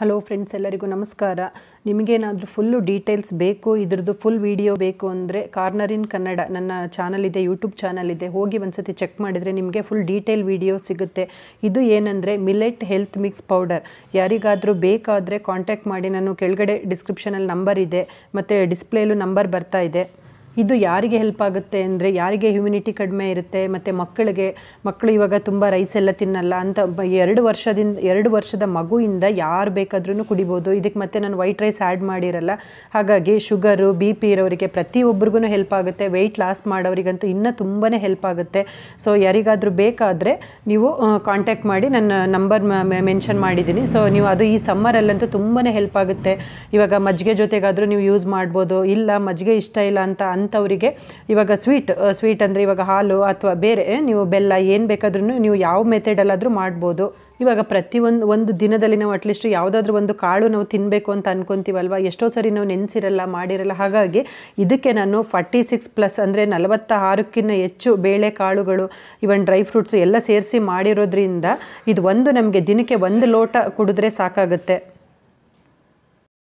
Hello friends ಎಲ್ಲರಿಗೂ ನಮಸ್ಕಾರ. ನಿಮಗೇನಾದರೂ ಫುಲ್ಲು ಡೀಟೇಲ್ಸ್ ಬೇಕು, ಇದ್ರದ್ದು ಫುಲ್ ವಿಡಿಯೋ ಬೇಕು ಅಂದರೆ ಕಾರ್ನರ್ ಇನ್ ಕನ್ನಡ ನನ್ನ ಚಾನಲ್ ಇದೆ ಯೂಟ್ಯೂಬ್ ಚಾನಲ್ ಇದೆ, ಹೋಗಿ ಒಂದ್ಸತಿ ಚೆಕ್ ಮಾಡಿದರೆ ನಿಮಗೆ ಫುಲ್ ಡೀಟೇಲ್ ವಿಡಿಯೋ ಸಿಗುತ್ತೆ. ಇದು ಏನಂದರೆ ಮಿಲೆಟ್ ಹೆಲ್ತ್ ಮಿಕ್ಸ್ ಪೌಡರ್ ಯಾರಿಗಾದರೂ ಬೇಕಾದರೆ ಕಾಂಟ್ಯಾಕ್ಟ್ ಮಾಡಿ, ನಾನು ಕೆಳಗಡೆ ಡಿಸ್ಕ್ರಿಪ್ಷನಲ್ಲಿ ನಂಬರ್ ಇದೆ, ಮತ್ತು ಡಿಸ್ಪ್ಲೇಲೂ ನಂಬರ್ ಬರ್ತಾ ಇದೆ. ಇದು ಯಾರಿಗೆ ಹೆಲ್ಪ್ ಆಗುತ್ತೆ ಅಂದರೆ ಯಾರಿಗೆ ಹ್ಯುಮಿನಿಟಿ ಕಡಿಮೆ ಇರುತ್ತೆ ಮತ್ತು ಮಕ್ಕಳಿಗೆ ಮಕ್ಕಳು ಇವಾಗ ತುಂಬ ರೈಸ್ ಎಲ್ಲ ತಿನ್ನಲ್ಲ ಅಂತ ಎರಡು ವರ್ಷದಿಂದ, ಎರಡು ವರ್ಷದ ಮಗುವಿಂದ ಯಾರು ಬೇಕಾದ್ರೂ ಕುಡಿಬೋದು. ಇದಕ್ಕೆ ಮತ್ತೆ ನಾನು ವೈಟ್ ರೈಸ್ ಆ್ಯಡ್ ಮಾಡಿರಲ್ಲ. ಹಾಗಾಗಿ ಶುಗರು ಬಿ ಪಿ ಇರೋರಿಗೆ ಪ್ರತಿಯೊಬ್ಬರಿಗೂ ಹೆಲ್ಪ್ ಆಗುತ್ತೆ. ವೆಯ್ಟ್ ಲಾಸ್ ಮಾಡೋರಿಗಂತೂ ಇನ್ನೂ ತುಂಬಾ ಹೆಲ್ಪ್ ಆಗುತ್ತೆ. ಸೊ ಯಾರಿಗಾದರೂ ಬೇಕಾದರೆ ನೀವು ಕಾಂಟ್ಯಾಕ್ಟ್ ಮಾಡಿ ನನ್ನ ನಂಬರ್ ಮೆನ್ಷನ್ ಮಾಡಿದ್ದೀನಿ. ಸೊ ನೀವು ಅದು ಈ ಸಮ್ಮರಲ್ಲಂತೂ ತುಂಬಾ ಹೆಲ್ಪ್ ಆಗುತ್ತೆ. ಇವಾಗ ಮಜ್ಜಿಗೆ ಜೊತೆಗಾದರೂ ನೀವು ಯೂಸ್ ಮಾಡ್ಬೋದು. ಇಲ್ಲ ಮಜ್ಜಿಗೆ ಇಷ್ಟ ಇಲ್ಲ ಅಂತ ಅಂಥವರಿಗೆ ಇವಾಗ ಸ್ವೀಟ್ ಸ್ವೀಟ್ ಅಂದರೆ ಇವಾಗ ಹಾಲು ಅಥವಾ ಬೇರೆ ನೀವು ಬೆಲ್ಲ ಏನು ಬೇಕಾದ್ರೂ ನೀವು ಯಾವ ಮೆಥಡಲ್ಲಾದರೂ ಮಾಡ್ಬೋದು. ಇವಾಗ ಪ್ರತಿಯೊಂದು ಒಂದು ದಿನದಲ್ಲಿ ನಾವು ಅಟ್ಲೀಸ್ಟ್ ಯಾವುದಾದ್ರೂ ಒಂದು ಕಾಳು ನಾವು ತಿನ್ನಬೇಕು ಅಂತ ಅನ್ಕೊಂತೀವಲ್ವ? ಎಷ್ಟೋ ಸರಿ ನಾವು ನೆನೆಸಿರಲ್ಲ, ಮಾಡಿರಲ್ಲ. ಹಾಗಾಗಿ ಇದಕ್ಕೆ ನಾನು ಫಾರ್ಟಿ ಸಿಕ್ಸ್ ಪ್ಲಸ್ ಅಂದರೆ ನಲವತ್ತ ಆರಕ್ಕಿಂತ ಹೆಚ್ಚು ಬೇಳೆ ಕಾಳುಗಳು ಇವನ್ ಡ್ರೈ ಫ್ರೂಟ್ಸು ಎಲ್ಲ ಸೇರಿಸಿ ಮಾಡಿರೋದ್ರಿಂದ ಇದು ಒಂದು ನಮಗೆ ದಿನಕ್ಕೆ ಒಂದು ಲೋಟ ಕುಡಿದ್ರೆ ಸಾಕಾಗುತ್ತೆ.